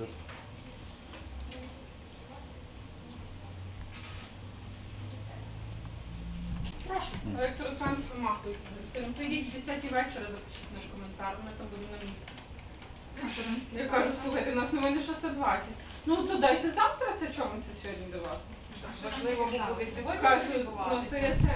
Е, Віктор. Прошу. Віктор Олександрович вимахується. Ну, прийдіть в 10 вечора, запишіть наш коментар, ми там будемо на місці. Я кажу, слухайте, у нас ну, новини 6.20. Ну то дайте завтра це чому це сьогодні давати? Можливо, буде сьогодні Кажу, ну це я це.